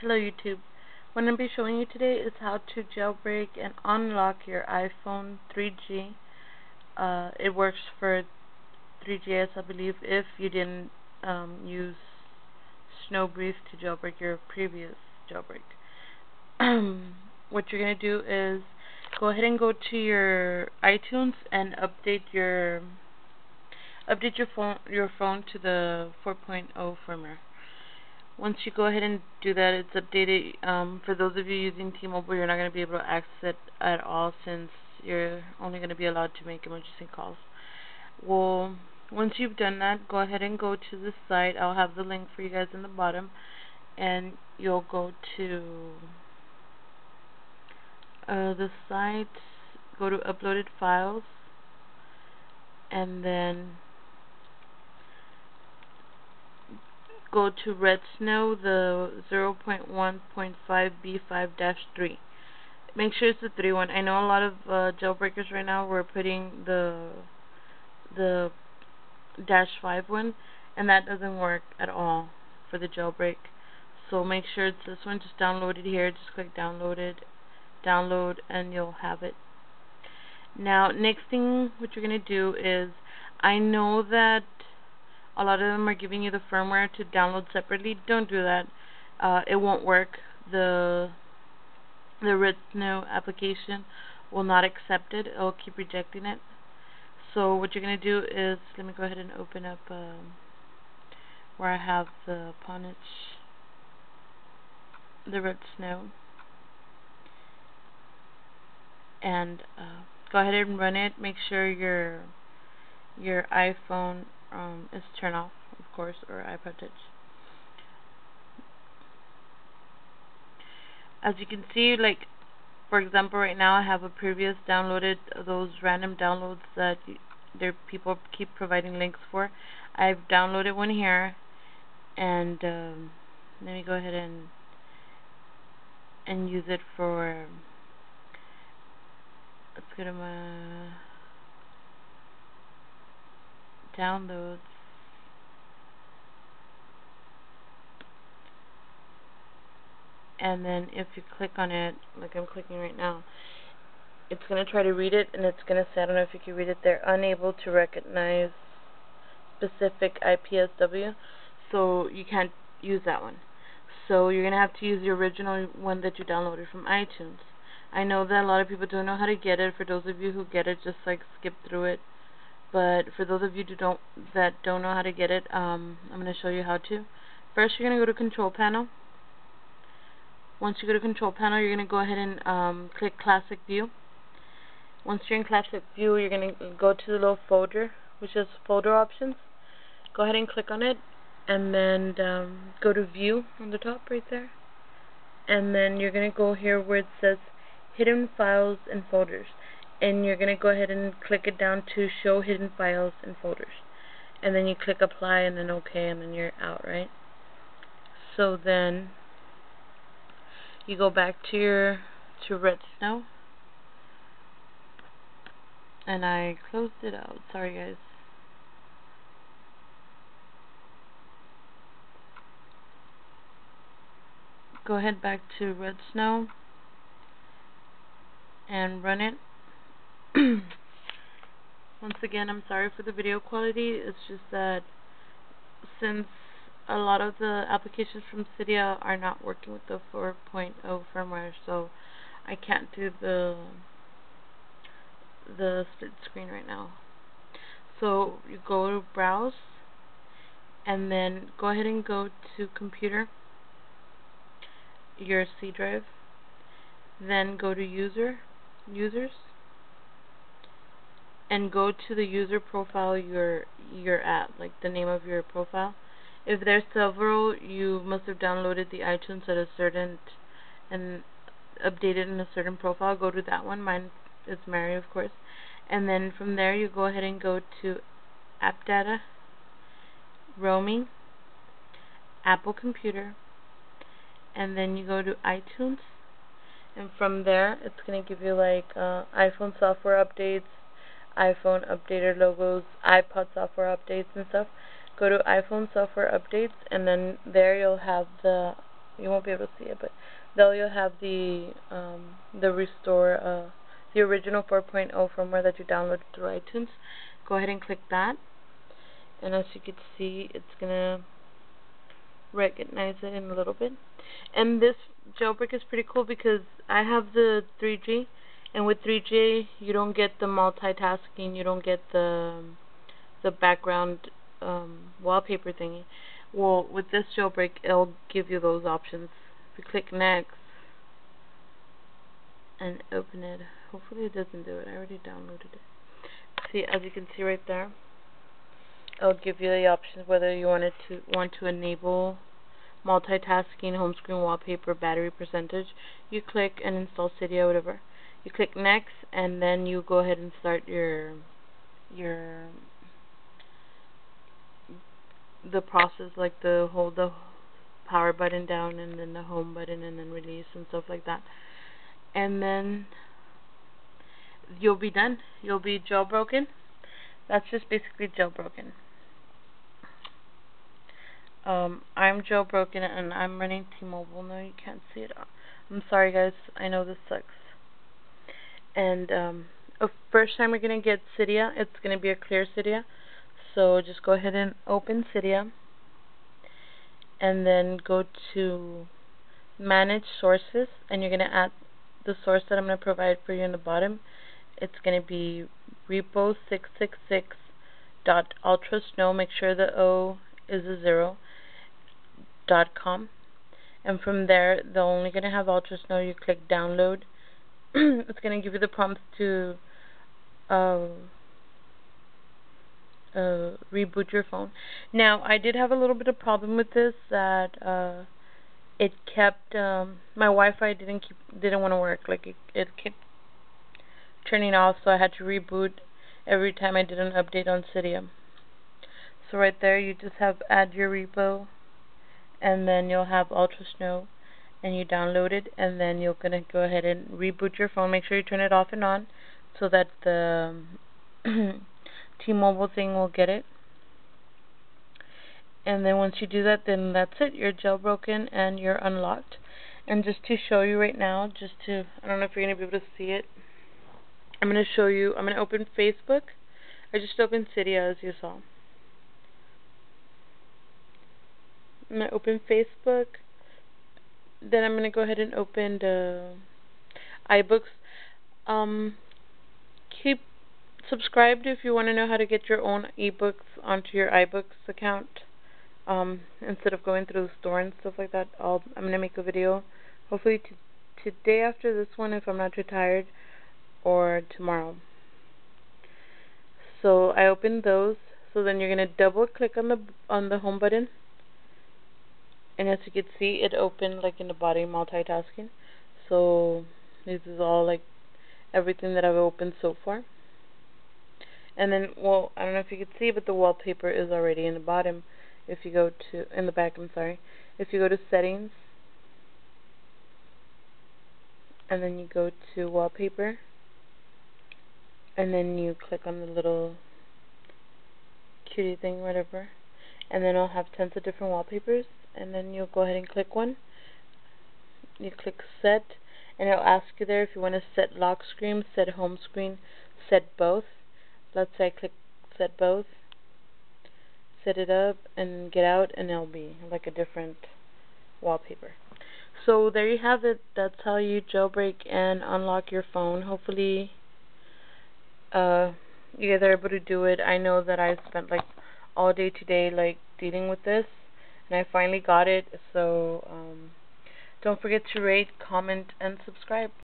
Hello YouTube. What I'm going to be showing you today is how to jailbreak and unlock your iPhone 3G. Uh, it works for 3GS I believe if you didn't um, use sn0wbreeze to jailbreak your previous jailbreak. what you're going to do is go ahead and go to your iTunes and update your update your phone your phone to the 4.0 firmware once you go ahead and do that, it's updated. Um, for those of you using T-Mobile, you're not going to be able to access it at all since you're only going to be allowed to make emergency calls. Well, once you've done that, go ahead and go to the site. I'll have the link for you guys in the bottom. And you'll go to uh, the site, go to uploaded files, and then go to Red Snow, the 0.1.5b5-3. Make sure it's the 3 one. I know a lot of uh, jailbreakers right now were putting the the dash 5 one, and that doesn't work at all for the jailbreak. So make sure it's this one. Just download it here. Just click download it, download, and you'll have it. Now, next thing what you're going to do is, I know that a lot of them are giving you the firmware to download separately. Don't do that. Uh, it won't work. The the Red Snow application will not accept it. It will keep rejecting it. So what you're going to do is, let me go ahead and open up um, where I have the Ponich, the Red Snow. And uh, go ahead and run it. Make sure your your iPhone um, is turn off, of course, or iPod Touch. As you can see, like, for example, right now I have a previous downloaded, those random downloads that there people keep providing links for. I've downloaded one here, and um, let me go ahead and and use it for. Let's go to my downloads. And then if you click on it, like I'm clicking right now, it's going to try to read it and it's going to say, I don't know if you can read it they're unable to recognize specific IPSW. So you can't use that one. So you're going to have to use the original one that you downloaded from iTunes. I know that a lot of people don't know how to get it. For those of you who get it, just like skip through it but for those of you who don't that don't know how to get it, um, I'm going to show you how to. First, you're going to go to Control Panel. Once you go to Control Panel, you're going to go ahead and um, click Classic View. Once you're in Classic View, you're going to go to the little folder, which is Folder Options. Go ahead and click on it, and then um, go to View on the top right there. And then you're going to go here where it says Hidden Files and Folders and you're going to go ahead and click it down to show hidden files and folders. And then you click apply and then OK and then you're out right? So then you go back to your to Red Snow. And I closed it out. Sorry guys. Go ahead back to Red Snow and run it Once again, I'm sorry for the video quality. It's just that since a lot of the applications from Cydia are not working with the 4.0 firmware, so I can't do the the split screen right now. So you go to browse and then go ahead and go to computer your C drive then go to user users and go to the user profile you're you're at, like the name of your profile. If there's several, you must have downloaded the iTunes at a certain and updated in a certain profile. Go to that one. Mine is Mary, of course. And then from there, you go ahead and go to App Data, Roaming, Apple Computer, and then you go to iTunes. And from there, it's going to give you like uh, iPhone software updates, iPhone updated logos, iPod software updates and stuff, go to iPhone software updates and then there you'll have the you won't be able to see it, but there you'll have the um, the restore uh, the original 4.0 firmware that you downloaded through iTunes. Go ahead and click that, and as you can see, it's gonna recognize it in a little bit. And this jailbreak is pretty cool because I have the 3G, and with 3G you don't get the multitasking, you don't get the the background um, wallpaper thingy. Well, with this jailbreak, it'll give you those options. If you click next and open it, hopefully it doesn't do it. I already downloaded it. See, as you can see right there, it'll give you the options whether you wanted to want to enable multitasking, home screen wallpaper, battery percentage. You click and install Cydia, whatever. You click next, and then you go ahead and start your your the process, like the hold the power button down and then the home button and then release and stuff like that. And then you'll be done. You'll be jailbroken. That's just basically jailbroken. Um, I'm jailbroken and I'm running T-Mobile. No, you can't see it. I'm sorry, guys. I know this sucks. And um, first time we're gonna get Cydia, it's gonna be a clear Cydia. So just go ahead and open Cydia, and then go to Manage Sources, and you're gonna add the source that I'm gonna provide for you in the bottom. It's gonna be repo 666 dot ultra snow. Make sure the O is a zero dot com and from there they're only going to have ultrasn0w you click download it's going to give you the prompts to uh, uh, reboot your phone. Now I did have a little bit of problem with this that uh, it kept um, my Wi-Fi didn't keep didn't want to work. Like it, it kept turning off so I had to reboot every time I did an update on Cydia. So right there you just have add your repo and then you'll have Ultra Snow and you download it and then you're going to go ahead and reboot your phone. Make sure you turn it off and on so that the T-Mobile thing will get it. And then once you do that, then that's it. You're jailbroken and you're unlocked. And just to show you right now, just to, I don't know if you're going to be able to see it. I'm going to show you, I'm going to open Facebook. I just opened Cydia as you saw. I'm going to open Facebook. Then I'm going to go ahead and open the iBooks. Um, keep subscribed if you want to know how to get your own ebooks onto your iBooks account. Um, instead of going through the store and stuff like that, I'll, I'm going to make a video. Hopefully today after this one if I'm not too tired, or tomorrow. So I opened those. So then you're going to double click on the on the home button and as you can see it opened like in the body multitasking. So this is all like everything that I've opened so far. And then well I don't know if you can see but the wallpaper is already in the bottom. If you go to in the back I'm sorry. If you go to settings and then you go to wallpaper and then you click on the little cutie thing whatever and then I'll have tons of different wallpapers and then you'll go ahead and click one. You click set and it'll ask you there if you want to set lock screen, set home screen, set both. Let's say I click set both, set it up and get out and it'll be like a different wallpaper. So there you have it. That's how you jailbreak and unlock your phone. Hopefully uh, you guys are able to do it. I know that I spent like all day today like dealing with this and I finally got it so um, don't forget to rate comment and subscribe